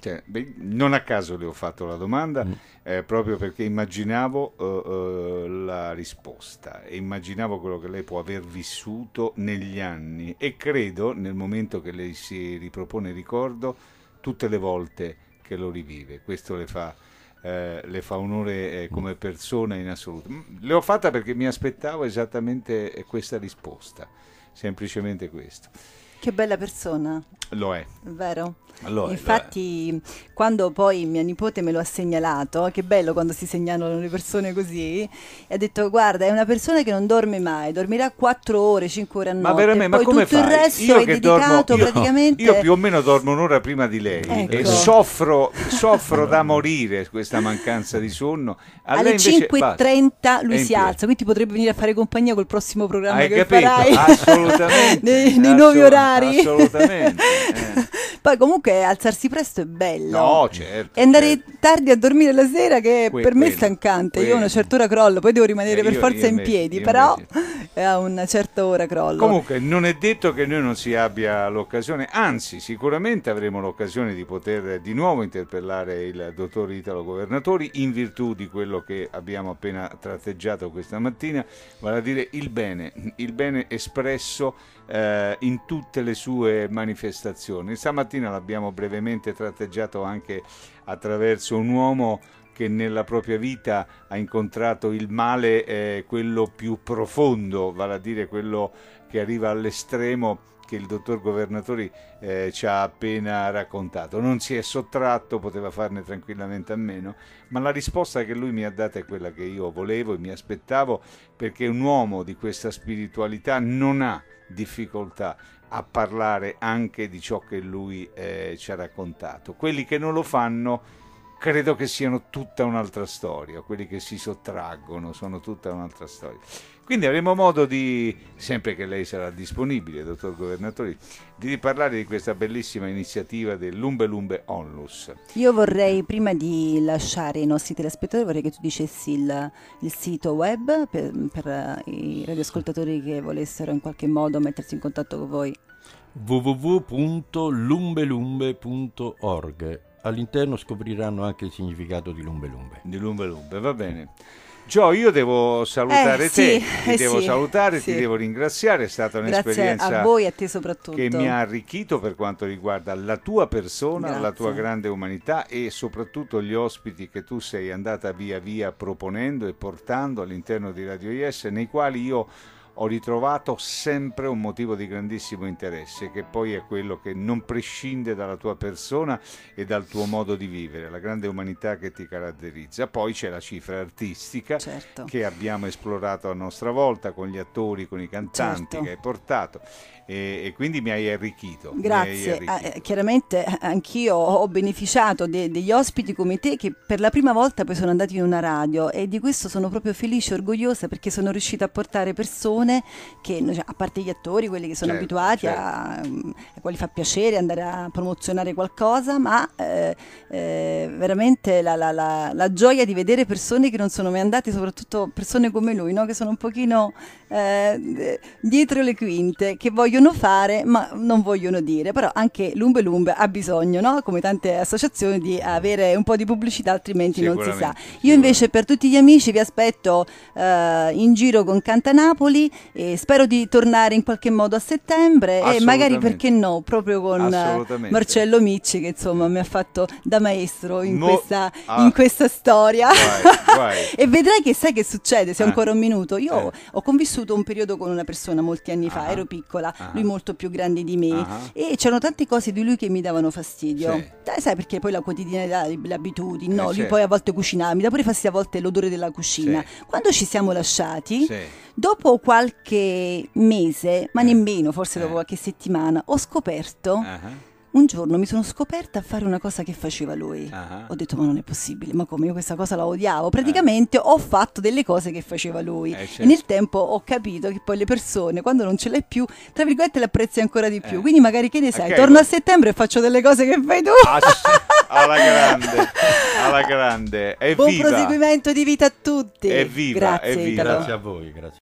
Cioè, beh, non a caso le ho fatto la domanda, mm. eh, proprio perché immaginavo uh, uh, la risposta e immaginavo quello che lei può aver vissuto negli anni e credo nel momento che lei si ripropone ricordo tutte le volte che lo rivive. Questo le fa, eh, le fa onore eh, come persona in assoluto. Mm, le ho fatta perché mi aspettavo esattamente questa risposta, semplicemente questo. Che bella persona. Lo è. Vero? Lo Infatti, quando poi mia nipote me lo ha segnalato, che bello quando si segnalano le persone così, ha detto: Guarda, è una persona che non dorme mai, dormirà 4 ore, 5 ore a notte. Ma veramente, ma come tutto fai? il resto io è dedicato dormo, praticamente. Io, io, più o meno dormo un'ora prima di lei ecco. e soffro, soffro da morire questa mancanza di sonno. A Alle 5.30 lui si alza, quindi potrebbe venire a fare compagnia col prossimo programma Hai che capito? farai. Assolutamente. nei, nei nuovi orari. Assolutamente. Eh. Poi comunque alzarsi presto è bello. No, certo. E andare certo. tardi a dormire la sera che que- per me è stancante. quello. Io a una certa ora crollo, poi devo rimanere Eh, per io- forza io in invece- piedi, però invece- a una certa ora crollo. Comunque non è detto che noi non si abbia l'occasione, anzi sicuramente avremo l'occasione di poter di nuovo interpellare il dottor Italo Governatori in virtù di quello che abbiamo appena tratteggiato questa mattina, vale a dire il bene, il bene espresso eh, in tutte le sue manifestazioni. Stamattina l'abbiamo brevemente tratteggiato anche attraverso un uomo che nella propria vita ha incontrato il male, eh, quello più profondo, vale a dire quello che arriva all'estremo che il dottor Governatori eh, ci ha appena raccontato. Non si è sottratto, poteva farne tranquillamente a meno, ma la risposta che lui mi ha data è quella che io volevo e mi aspettavo, perché un uomo di questa spiritualità non ha difficoltà a parlare anche di ciò che lui eh, ci ha raccontato. Quelli che non lo fanno credo che siano tutta un'altra storia, quelli che si sottraggono sono tutta un'altra storia. Quindi avremo modo di, sempre che lei sarà disponibile, dottor Governatore, di parlare di questa bellissima iniziativa dell'Umbe Lumbe Onlus. Io vorrei, prima di lasciare i nostri telespettatori, vorrei che tu dicessi il, il sito web per, per eh, i radioascoltatori che volessero in qualche modo mettersi in contatto con voi. www.lumbelumbe.org All'interno scopriranno anche il significato di Lumbe Lumbe. Di Lumbe Lumbe, va bene. Gio, io devo salutare Eh, te, sì, ti eh, devo sì, salutare, sì. ti devo ringraziare, è stata Grazie un'esperienza a voi e a te soprattutto. che mi ha arricchito per quanto riguarda la tua persona, Grazie. la tua grande umanità e soprattutto gli ospiti che tu sei andata via via proponendo e portando all'interno di Radio IS, nei quali io ho ritrovato sempre un motivo di grandissimo interesse, che poi è quello che non prescinde dalla tua persona e dal tuo modo di vivere, la grande umanità che ti caratterizza. Poi c'è la cifra artistica Certo. che abbiamo esplorato a nostra volta con gli attori, con i cantanti Certo. che hai portato e, e quindi mi hai arricchito. mi hai Grazie, arricchito. Eh, chiaramente eh, anch'io ho beneficiato de- degli ospiti come te che per la prima volta poi sono andati in una radio e di questo sono proprio felice e orgogliosa perché sono riuscita a portare persone che, cioè, a parte gli attori, quelli che sono Certo, abituati a, mm, a quali fa piacere andare a promozionare qualcosa, ma eh, eh, veramente la, la- la- la gioia di vedere persone che non sono mai andate, soprattutto persone come lui, no? che sono un pochino eh, dietro le quinte, che vogliono fare ma non vogliono dire, però anche Lumbe Lumbe ha bisogno, no? come tante associazioni, di avere un po' di pubblicità, altrimenti non si sa. Io invece per tutti gli amici vi aspetto eh, in giro con Canta Napoli e spero di tornare in qualche modo a settembre e magari perché no, proprio con. Marcello Micci che insomma mi ha fatto da maestro in, Mo- questa, ah. in questa storia. Vai, vai. e vedrai che sai che succede, se Eh. ancora un minuto. Io Eh. ho convissuto un periodo con una persona molti anni fa, Ah. ero piccola, Ah. lui molto più grande di me Ah. e c'erano tante cose di lui che mi davano fastidio. Sì. Dai, sai perché poi la quotidianità, le abitudini, no? Eh, lui certo. poi a volte cucinava, mi dà pure fastidio a volte l'odore della cucina. Sì. Quando ci siamo lasciati, Sì. dopo qualche mese, ma Eh. nemmeno, forse Eh. dopo qualche settimana, ho scoperto, un giorno mi sono scoperta a fare una cosa che faceva lui. ah. Ho detto ma non è possibile, ma come io questa cosa la odiavo. Praticamente ho fatto delle cose che faceva lui Eh, certo. e nel tempo ho capito che poi le persone quando non ce l'hai più, tra virgolette le apprezzi ancora di più. Eh. Quindi magari che ne sai, Ok, torno ma- a settembre e faccio delle cose che fai tu. Ah, sì, alla grande, alla grande. Buon Evviva! proseguimento di vita a tutti. Evviva, Grazie evviva. Italo. Grazie a voi, grazie.